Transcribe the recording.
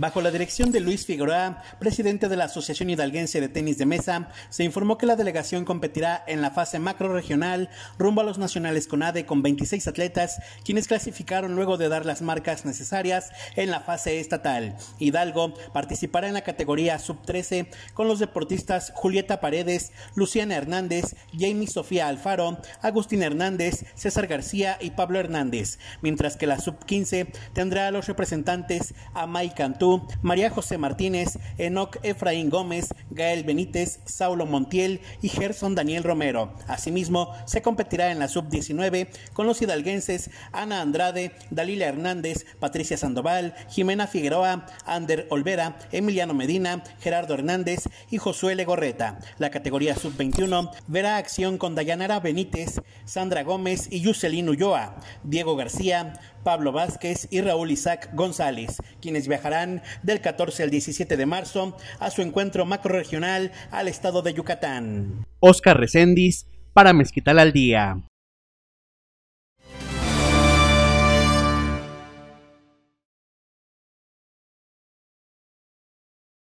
Bajo la dirección de Luis Figueroa, presidente de la Asociación Hidalguense de Tenis de Mesa, se informó que la delegación competirá en la fase macro-regional rumbo a los nacionales con ADE con 26 atletas, quienes clasificaron luego de dar las marcas necesarias en la fase estatal. Hidalgo participará en la categoría sub-13 con los deportistas Julieta Paredes, Luciana Hernández, Jamie Sofía Alfaro, Agustín Hernández, César García y Pablo Hernández, mientras que la sub-15 tendrá a los representantes Amay Cantú, María José Martínez, Enoc Efraín Gómez, Gael Benítez, Saulo Montiel y Gerson Daniel Romero. Asimismo, se competirá en la sub-19 con los hidalguenses Ana Andrade, Dalila Hernández, Patricia Sandoval, Jimena Figueroa, Ander Olvera, Emiliano Medina, Gerardo Hernández y Josué Legorreta. La categoría sub-21 verá acción con Dayanara Benítez, Sandra Gómez y Yuselín Ulloa, Diego García, Pablo Vázquez y Raúl Isaac González, quienes viajarán del 14 al 17 de marzo a su encuentro macroregional al estado de Yucatán. Oscar Recendis para Mezquital al Día.